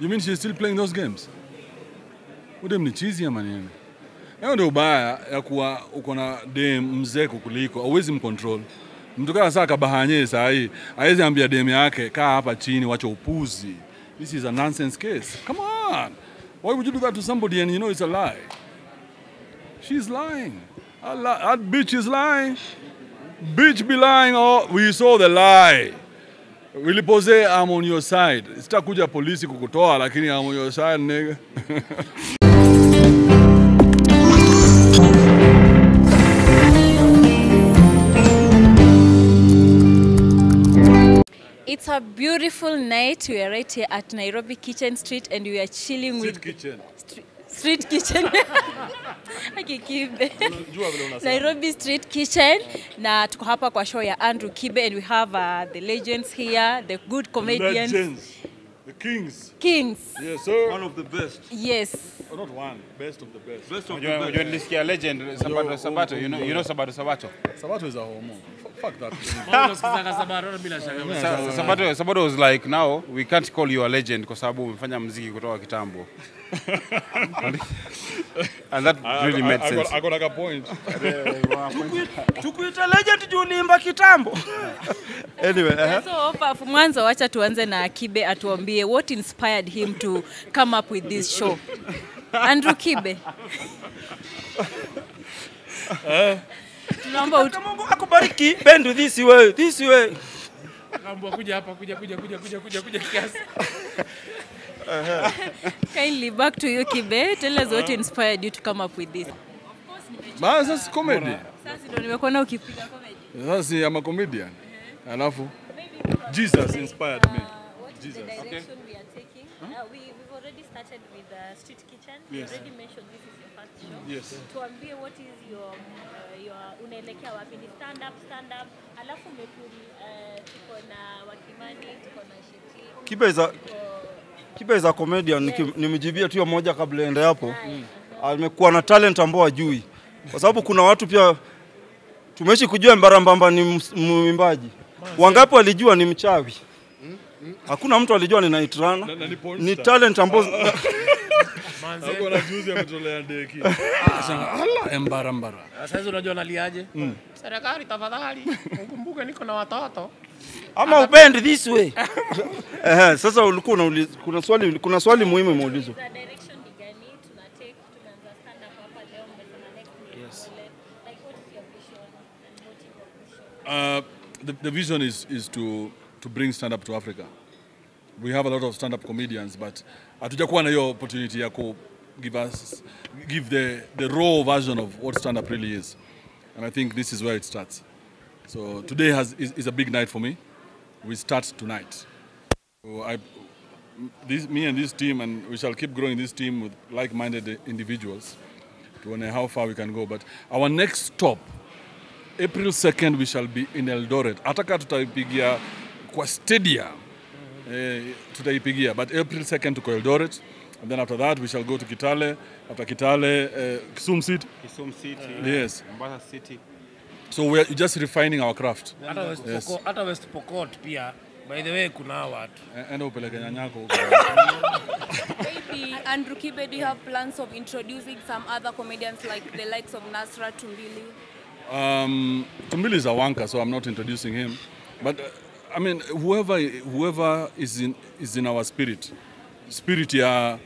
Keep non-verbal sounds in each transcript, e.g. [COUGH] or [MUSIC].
You mean she's still playing those games? Ude mnichizi ya ama nini? Hiyo ndio ubaya ya kuwa uko na dem mzee kukuliko, hauwezi mcontrol. Mtu kama saa kabahanye saa hii, hawezi ambia dem yake kaa hapa chini, wacha upuzi. This is a nonsense case. Come on. Why would you do that to somebody and you know it's a lie? She's lying. That bitch is lying. Bitch be lying. Oh, we saw the lie. Wilipose, I'm on your side. Sitakuja polisi kukutoa, lakini I'm on your side, nigga. [LAUGHS] It's a beautiful night. We are right here at Nairobi Kitchen Street and we are chilling with kitchen. Street, street Kitchen. [LAUGHS] [LAUGHS] Okay, Kibe. Jua vile unasema. Nairobi Street Kitchen na tuko hapa kwa show ya Andrew Kibe and we have uh, the legends here, the good comedians. Legends. The kings. Kings. Yes, sir. One of the best. Yes. Oh, not one. Best of the best. Best of Unajua the unajua best. nilisikia legend Sabato Sabato, you know, you know Sabato Sabato. Sabato is a homo. Fuck that. [LAUGHS] Sa- Sabato Sabato was like now we can't call you a legend kwa sababu umefanya mziki kutoka kitambo. And that really made I, I, got, sense. I got like a point. Tukuita legend juu uliimba kitambo. [LAUGHS] anyway, uh-huh. So Opa, mwanzo wacha tuanze na Kibe atuambie what inspired him to come up with this show. [LAUGHS] Andrew Kibe. Tunaomba Mungu akubariki. Bendu this way, this way. Naomba kuja hapa kuja kuja kuja kuja kuja kuja kiasi. [LAUGHS] kindly back to you Kibe. Tell us what inspired you to come up with this. But that's comedy. Sasa ndio nimekuona ukipiga comedy. Sasa I'm a comedian. Alafu Jesus inspired me. Jesus. Okay. we are taking? Uh, we, we've already started with the street kitchen. Yes. Already mentioned this is first show. Yes. Tuambie what is your, uh, your unaelekea wapi? Ni stand up, stand up. Alafu uh, tuko na Wakimani, tuko na Shiti. Kibe za a Kibe is comedian. yes. Nimejibia tu moja kabla ende hapo. Amekuwa na talent ambao ajui. Kwa sababu kuna watu pia tumeishi kujua Mbarambamba ni mwimbaji. Wangapi walijua ni mchawi? Hakuna mtu alijua ninaitrana. ni talent ambao [LAUGHS] Manze. Hapo na [LAUGHS] juzi ametolea deki. Sasa ala embarambara. Sasa unajua naliaje? Serikali tafadhali, ukumbuke niko na watoto. ama ubend this way. [LAUGHS] Eh, sasa ulikuwa unauliza kuna swali kuna swali muhimu imeulizwa. The direction ni gani? Tuna take, tumeanza stand up hapa leo, mmesema next week kule. Like what is your vision and what is your vision? Uh, the, the vision is, is to, to bring stand up to Africa. We have a lot of stand up comedians, but hatujakuwa na hiyo opportunity ya ku give us give the, the raw version of what stand up really is. And I think this is where it starts. So today has, is, is a big night for me. We start tonight. So I, this, me and this team, and we shall keep growing this team with like-minded individuals to know how far we can go. But our next stop April 2nd we shall be in Eldoret. Ataka tutaipigia kwa stadium. Eh, tutaipigia but April 2nd tuko Eldoret and then after that we shall go to Kitale. After Kitale, uh, Kisumu City. Kisumu City, Uh, Yes. Mombasa City. So we are just refining our craft. Hata West Yes. Pokot, hata West Pokot pia. By the way kuna watu. Enda upeleke nyanyako huko. [LAUGHS] Maybe Andrew Kibe, do you have plans of introducing some other comedians like the likes of Nasra Tumbili? Um, Tumbili is a wanker, so I'm not introducing him. But uh, I mean, whoever whoever is in is in our spirit, spirit ya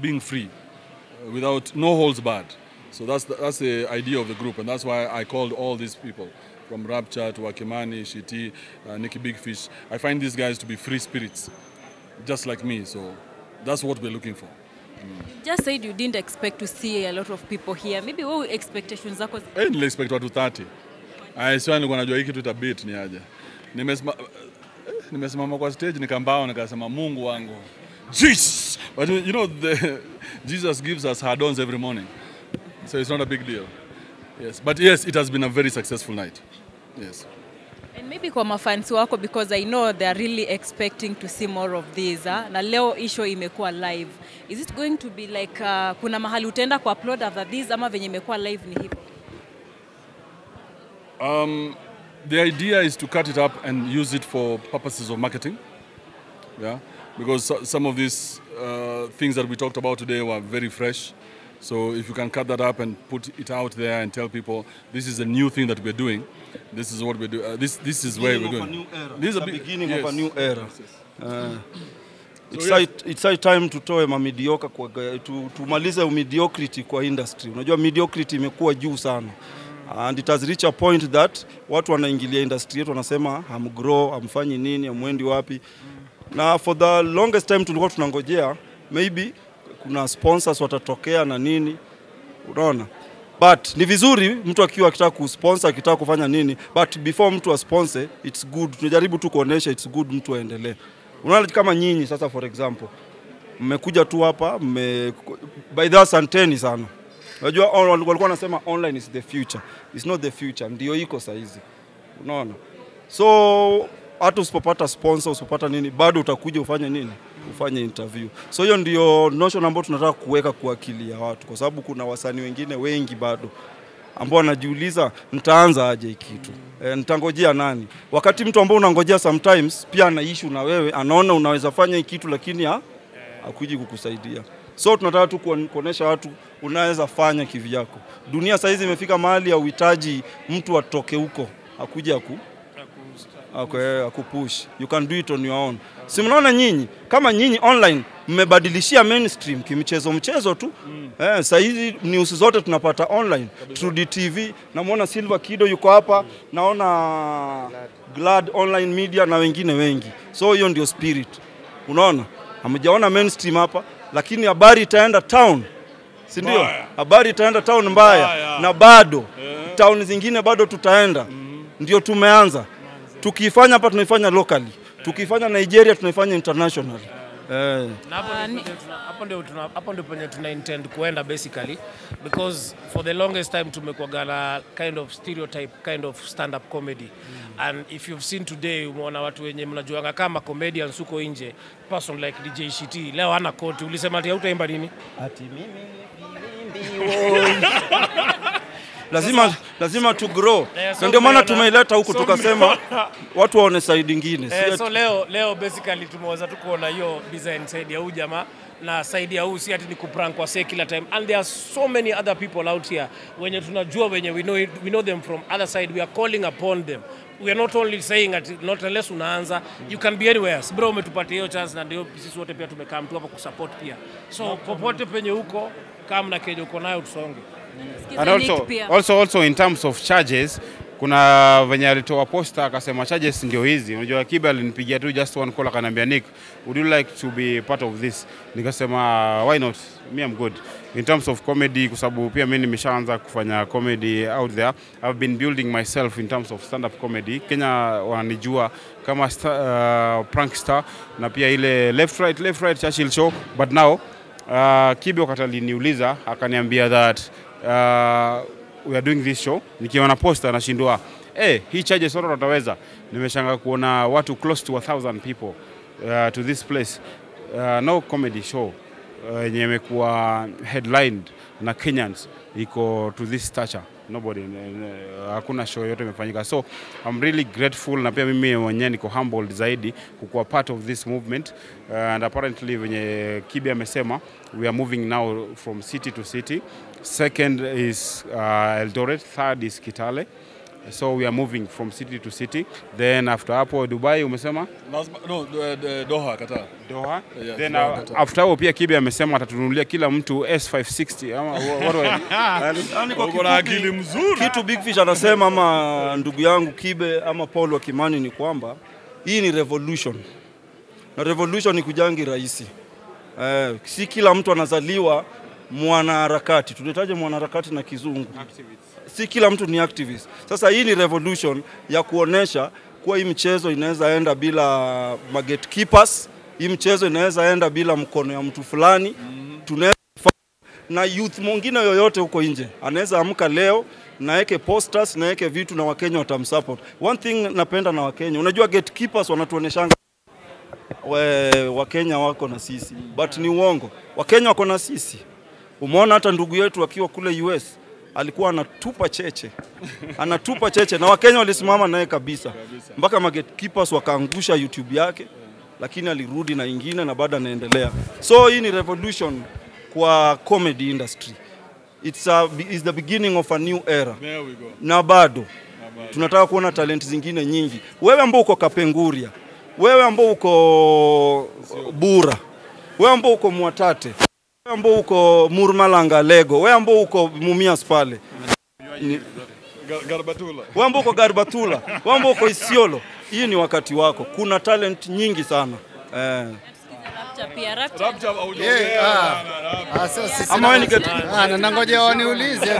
being free, uh, without no holds barred. So that's the, that's the idea of the group, and that's why I called all these people, from Rapture to Akimani, Shiti, uh, Nikki Big Fish. I find these guys to be free spirits, just like me. So that's what we're looking for. Just said you didn't expect to see a lot of people here. Maybe what were expectations zako didn't Eh, niliexpect watu 30. I sio nilikuwa najua hiki tutabit ni aje. Nimesema eh, nimesimama kwa stage nikambao nikasema Mungu wangu. Jesus. But you know the Jesus gives us hard-ons every morning. So it's not a big deal. Yes, but yes, it has been a very successful night. Yes. And maybe kwa mafansi wako because I know they are really expecting to see more of this. Ha? Na leo isho imekuwa live. Is it going to be like uh, kuna mahali utaenda ku upload after this ama venye imekuwa live ni hivyo? The idea is to cut it up and use it for purposes of marketing. Yeah. because some of these uh, things that we talked about today were very fresh. So if you can cut that up and put it out there and tell people this is a new thing that we're doing, this is what we're doing. Uh, this this is where we're Beginning going. new era. This is the beginning yes. of a new era. Yes, yes. Uh, it's, yeah. high, it's high time tutoe mamedioka kwa tu, tumalize mediocrity kwa industry. Unajua mediocrity imekuwa juu sana and it has reached a point that watu wanaingilia industry yetu wanasema hamgrow, hamfanyi nini, hamwendi wapi. Na for the longest time tulikuwa tunangojea maybe kuna sponsors watatokea na nini, unaona? But ni vizuri mtu akiwa akitaka kusponsor akitaka kufanya nini but before mtu asponsor it's good. Tunajaribu tu kuonesha it's good mtu aendelee. Unaona kama nyinyi sasa for example. Mmekuja tu hapa mme by the way, asanteni sana unajua walikuwa wanasema online is the future. It's not the future. Ndio iko saizi unaona? So hata usipopata sponsor usipopata nini bado utakuja ufanye nini? Ufanye interview. So hiyo ndio notion ambayo tunataka kuweka kwa akili ya watu kwa sababu kuna wasanii wengine wengi bado ambao wanajiuliza nitaanza aje kitu? E, nitangojea nani? Wakati mtu ambao unangojea sometimes pia ana issue na wewe anaona unaweza fanya kitu lakini ha, hakuji kukusaidia. So tunataka tu kuonesha watu unaweza fanya kivyako dunia saizi imefika mahali ya uhitaji mtu atoke huko akuja aku Okay, akupush. You can do it on your own. Si mnaona nyinyi kama nyinyi online mmebadilishia mainstream kimchezo mchezo tu mm. Eh, sasa hizi news zote tunapata online through TV. Namwona Silver Kido yuko hapa, naona Glad online media na wengine wengi, so hiyo ndio spirit. Unaona, hamjaona mainstream hapa, lakini habari itaenda town si ndio? Habari itaenda town mbaya, Mbaya. na bado yeah. town zingine bado tutaenda mm -hmm. ndio tumeanza. Tukifanya hapa tunaifanya locally, yeah. tukifanya Nigeria tunaifanya international. yeah. Na hapo ndio ni- penye tuna- hapo ndio penye tuna intend kuenda basically because for the longest time tumekuwa na kind of stereotype kind of stand up comedy and if you've seen today umeona watu wenye mnajuanga kama comedians huko nje person like DJ Shiti. Leo ana koti. Ulisema ati hautaimba nini? Ati mimi [LAUGHS] lazima lazima tu grow. Eh, so na ndio maana tumeleta tumeileta huku so tukasema watu waone side nyingine Eh, so leo leo basically tumeweza tu kuona hiyo design side ya huyu jamaa na saidi ya huu si ati ni kuprank kwa kila time. And there are so many other people out here wenye tunajua wenye we know, we know them from other side. We are calling upon them we are not only saying at not unless unaanza you can be anywhere bro umetupatia hiyo chance na ndio sisi wote pia tumekaa mtu hapa kusupport pia so popote penye huko kama na kenye uko nayo tusonge And also, also, also in terms of charges kuna venye alitoa posta akasema charges ndio hizi. Unajua Kibe alinipigia tu just one call akaniambia Nick, would you like to be part of this? Nikasema why not? Me I'm good. In terms of comedy kwa sababu pia mimi nimeshaanza kufanya comedy out there. I've been building myself in terms of stand up comedy. Kenya wananijua kama star, uh, prankster na pia ile left right left right Churchill show but now uh, Kibi wakati aliniuliza akaniambia that uh, we are doing this show nikiwa na posta nashindwa eh hii charges watu wataweza nimeshanga kuona watu close to a thousand people uh, to this place uh, no comedy show uh, yenye imekuwa headlined na Kenyans iko to this stature. Nobody uh, hakuna show yote imefanyika. So I'm really grateful na pia mimi mwenyewe niko humbled zaidi kukuwa part of this movement. Uh, and apparently venye Kibi amesema we are moving now from city to city. Second is uh, Eldoret third is Kitale so we are moving from city to city then after hapo Dubai umesema No, Doha, Qatar. Doha. Yes, Then Doha, uh, Qatar. after hapo pia Kibe amesema atatununulia kila mtu S560 ama what do I- [LAUGHS] Yaani Uko na akili mzuri. kitu Big Fish anasema ama ndugu yangu Kibe ama Paul wa Kimani ni kwamba hii ni revolution na revolution ni kujangi rahisi eh, si kila mtu anazaliwa mwanaharakati. Tunahitaji mwanaharakati na kizungu si kila mtu ni activist. Sasa hii ni revolution ya kuonesha kuwa hii mchezo inaweza enda bila gatekeepers, hii mchezo inaweza enda bila mkono ya mtu fulani mm. tunaweza na youth mwingine yoyote huko nje anaweza amka leo naweke posters naweke vitu na Wakenya watamsupport. One thing napenda na Wakenya, unajua gatekeepers wanatuoneshanga we, Wakenya wako na sisi, but ni uongo. Wakenya wako na sisi. Umeona hata ndugu yetu akiwa kule US alikuwa anatupa cheche, anatupa cheche, na Wakenya walisimama naye kabisa, mpaka ma gatekeepers wakaangusha YouTube yake lakini alirudi na ingine na bado anaendelea. So hii ni revolution kwa comedy industry. It's, a, it's the beginning of a new era There we go. na bado tunataka kuona talent zingine nyingi. Wewe ambao uko Kapenguria, wewe ambao uko Bura, wewe ambao uko Mwatate, wewe ambao uko Murmalanga Lego, wewe ambao uko Mumias pale, ni- Garbatula. wewe ambao uko Garbatula, wewe ambao uko Isiolo, hii ni wakati wako. Kuna talent nyingi sana eh. Pia Yeah, ah. Ah, waniulize [LAUGHS]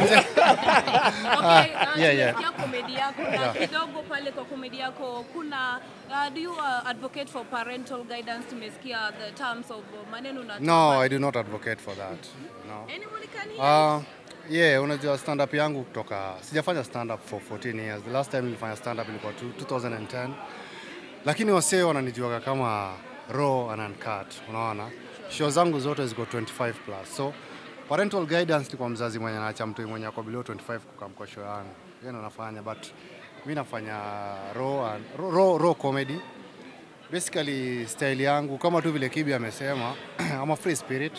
komedi yako na kidogo pale kwa komedi yako kuna uh, do you uh, advocate for parental guidance? Tumesikia the terms of maneno na No, I do not advocate for that. No. Anybody can hear? Uh, yeah, unajua stand up yangu kutoka sijafanya stand up for 14 years. The last time nilifanya stand up ilikuwa 2010. Lakini wasee wananijuaga kama raw and uncut, unaona? Show zangu zote ziko 25 plus. So parental guidance ni kwa mzazi mwenye anaacha mtu mwenye ako below 25 kukam kwa show yangu. Yeye ndo anafanya, but mi nafanya raw, and, raw, raw, raw comedy basically style yangu kama tu vile Kibi amesema [CLEARS THROAT] ama free spirit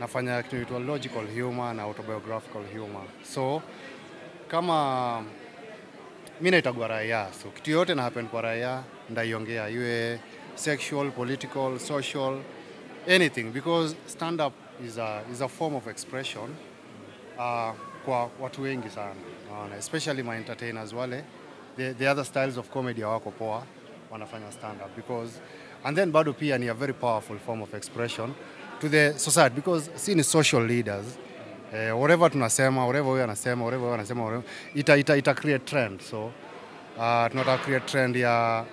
nafanya kitu inaitwa logical humor na autobiographical humor so kama mi naitagwa raia so kitu yote na happen kwa raia ndaiongea iwe sexual political social anything because stand up is a, is a form of expression uh, kwa watu wengi sana especially my entertainers wale. The, the other styles of comedy hawako poa wanafanya stand up because and then bado pia ni a very powerful form of expression to the society because si ni social leaders eh, whatever tunasema whatever huyo anasema whatever huyo anasema whatever, ita, ita, ita create trend so uh, tunataka create trend ya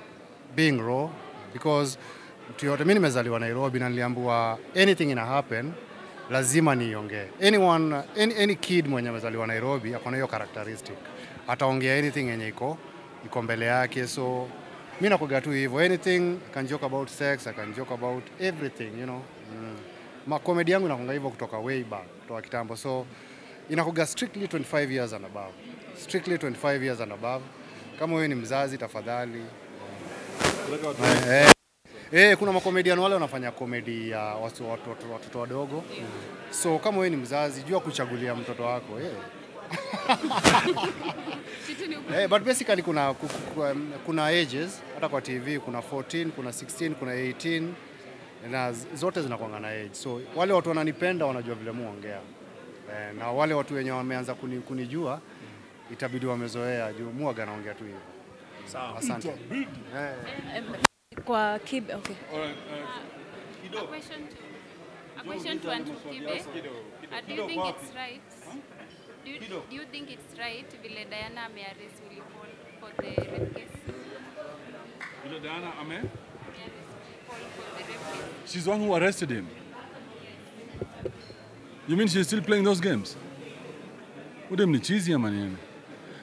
being raw because yote mi nimezaliwa Nairobi na niliambiwa anything ina happen lazima niongee. Anyone, any, any kid mwenye amezaliwa Nairobi akona hiyo characteristic, ataongea anything yenye iko iko mbele yake, so mi nakuga tu hivyo, anything I can joke about sex, I can joke about everything you know. Mm. Comedy yangu inakuga hivyo kutoka way back, kutoka kitambo, so inakuga strictly 25 years and above, strictly 25 years and above. Kama wewe ni mzazi, tafadhali eh, Eh, kuna makomedian wale wanafanya komedi ya watu- watu- watu- watoto wadogo. So kama wewe ni mzazi, jua kuchagulia mtoto wako. Eh. [LAUGHS] Eh, but basically kuna ku- ku- um, kuna ages hata kwa TV kuna 14, kuna 16, kuna 18 na zote zinakuanga na age. So wale watu wananipenda wanajua vile muongea. Eh, na wale watu wenye wameanza kuni, kunijua itabidi wamezoea juu muaga naongea tu hivyo. Sawa. Asante. Eh. kwa Kibe okay. A question to, a question to Andrew Kibe. Uh, do you think it's right? Do you, do you think it's right vile Diana amearrest Willy Paul for the rape case? Vile Diana ame? She's the one who arrested him. You mean she's still playing those games? Ude ama nini?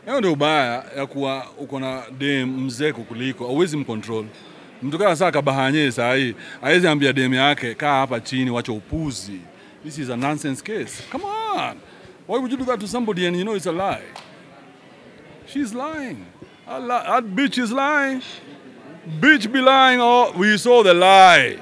Hiyo ndio ubaya ya kuwa uko na dem mzee kukuliko, hauwezi mcontrol. Mtu kama saa kabahanye saa hii, hawezi ambia dem yake kaa hapa chini, wacha upuzi. This is a nonsense case. Come on. Why would you do that to somebody and you know it's a lie? She's lying. That bitch is lying. Bitch be lying or we saw the lie.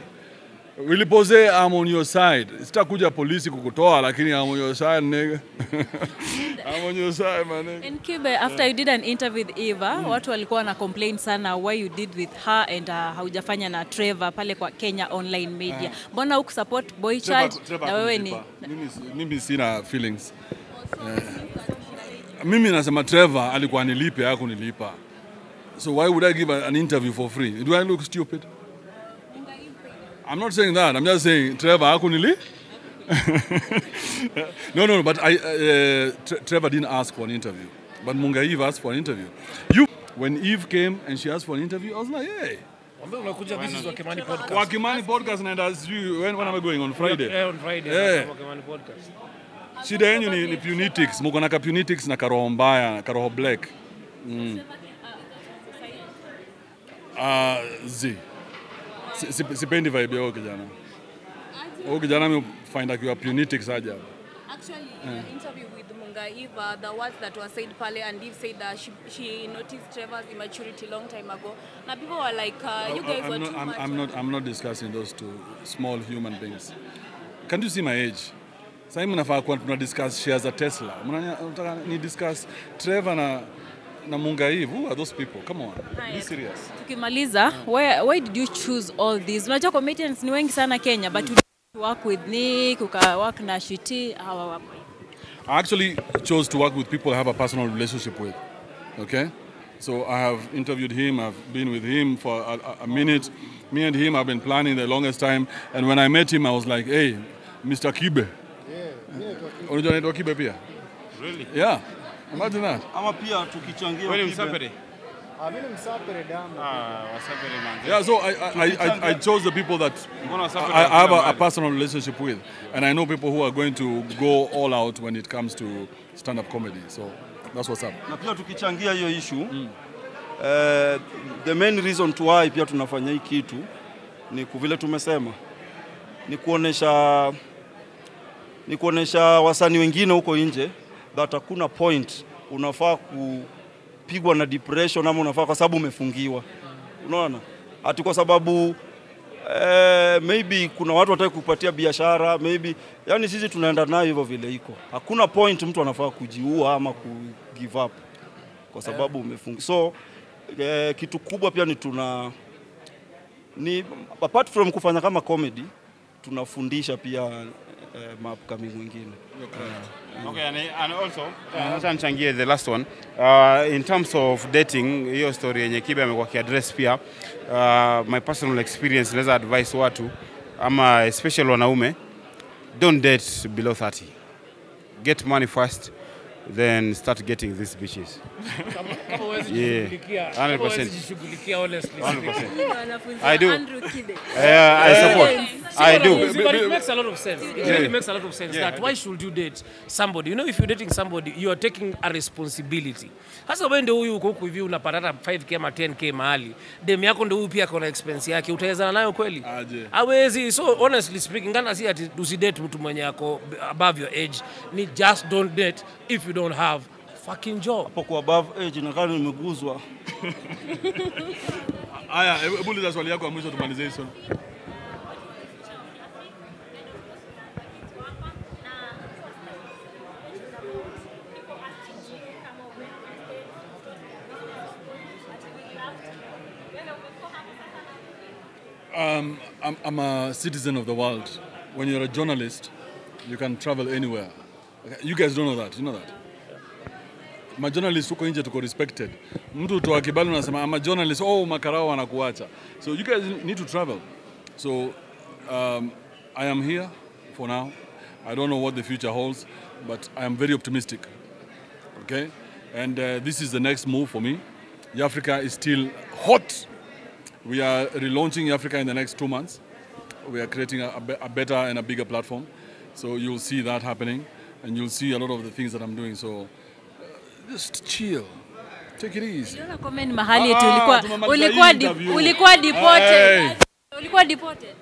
Wilipose I'm on your side. Sitakuja polisi kukutoa lakini I'm on your side nigga. [LAUGHS] I'm on your side my nigga. And Kibe, after you did an interview with Eva, watu walikuwa na complain sana why you did with her and uh, haujafanya na Trevor pale kwa Kenya Online Media. Mbona huku support boy child na wewe ni mimi, mimi sina feelings. Uh. mimi nasema Trevor alikuwa nilipe haku nilipa. So why would I give an interview for free? Do I look stupid? I'm not saying that. I'm just saying Trevor hakunili. [LAUGHS] no, no, no. But I, uh, Trevor didn't ask for an interview. But Munga Eve asked for an interview. You, when Eve came and she asked for an interview, I was like, hey, unakuja this is Wakimani podcast. Wakimani podcast and as you, when, when am I going on Friday? Yeah, on Friday. Yeah. Wakimani podcast. Shida yenyu ni, ni punitics, muko na ka punitics na karoho mbaya, karoho black. Mm. Uh, zi. Si- si- Sipendi vibe ya huyo kijana. Huyo kijana mimi find akiwa punitics aja. Actually, in the interview with Munga Eva, the words that were said pale and Eve said that she, she noticed Trevor's immaturity long time ago. Now people were like, uh, you guys I'm were not, too I'm, much. I'm not, I'm not discussing those two small human beings. Can't you see my age? Sasa mnafaa kuwa tuna discuss shares za Tesla. Mnataka ni discuss Trevor na na hii Who are those people? Come on. Be serious. Tukimaliza, why, why did you choose all these? Unajua comedians ni wengi sana Kenya, but you didn't work with Nick, uka work na Shiti, hawa wapo. I actually chose to work with people I have a personal relationship with. Okay? So I have interviewed him, I've been with him for a, a- minute. Me and him have been planning the longest time. And when I met him, I was like, hey, Mr. Kibe. Unajua anaitwa Kibe pia? Really? Yeah. Imagine that. Ama pia tukichangia Wewe ni msafiri? Ah, Mimi ni Msapere damu. Ah, Wasapere manzi. Yeah, so I, I, I, I chose the people that I, I have a, a personal relationship with. And I know people who are going to go all out when it comes to stand-up comedy. So that's what's up. na pia tukichangia hiyo issue eh, the main reason to why pia tunafanya hii kitu ni kuvile tumesema ni kuonesha ni kuonesha wasanii wengine huko nje that hakuna point unafaa kupigwa na depression ama unafaa kwa sababu umefungiwa. Unaona, ati kwa sababu eh, maybe kuna watu wataki kupatia biashara maybe, yani sisi tunaenda nayo hivyo vile iko. Hakuna point mtu anafaa kujiua ama ku give up kwa sababu umefungi. So eh, kitu kubwa pia ni tuna ni apart from kufanya kama comedy tunafundisha pia maupcoming wengine. Okay, and, and also uh, nichangie the last one. Uh, in terms of dating, hiyo story yenye Kibe amekuwa kiaddress pia uh, my personal experience naweza advise watu ama especially wanaume don't date below 30 get money first then start getting these bitches Yeah, 100%. honestly. 100%. I do. Yeah, Uh, I support I do But it makes a lot of sense. It really makes a lot of sense yeah. that why should you date somebody? You know, if you're dating somebody, you are taking a responsibility. Sasa wewe ndio huyu uko huku hivi unapata hata 5k ama 10k mahali, dem yako ndio huyu pia kona expense yake, utawezana nayo kweli? Aje. Hawezi. So honestly speaking, ngana si ati usidate mtu mwenye ako above your age, ni just don't date if you don't have a fucking job. Hapo kwa above age nakaa nimeguzwa. [LAUGHS] Aya, hebu uliza swali yako ya mwisho tumalize hizo. Um, I'm, I'm a citizen of the world. When you're a journalist, you can travel anywhere. Okay, You guys don't know that. You know that? Majournalist huko nje tuko respected. Mtu toa kibali unasema ama journalist, oh makarao wanakuacha. So you guys need to travel. So um, I am here for now. I don't know what the future holds, but I am very optimistic. Okay? And uh, this is the next move for me. Africa is still hot. We are relaunching Africa in the next two months. We are creating a, a better and a bigger platform. So you'll see that happening, and you'll see a lot of the things that I'm doing. So just chill, take it easy. Niliona comment mahali eti Ah, ulikuwa ulikuwa di, ulikuwa deported. Hey. Ulikuwa deported.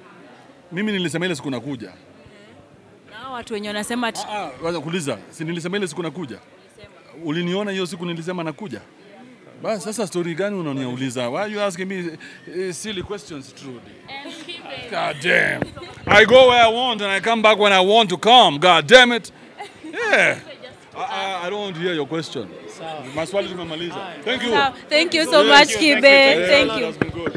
Mimi nilisema ile siku nakuja. Na hao watu wenye wanasema ati Ah, waza kuuliza, si nilisema ile siku nakuja? Uliniona hiyo siku nilisema nakuja? Basi sasa story gani unaniuliza? Why are you asking me uh, silly questions, Trudy? God damn. I go where I want and I come back when I want to come. God damn it. Yeah. I, don't want to hear your question. Maswali tumemaliza. Thank you. Thank you so much Kibe. Thank you.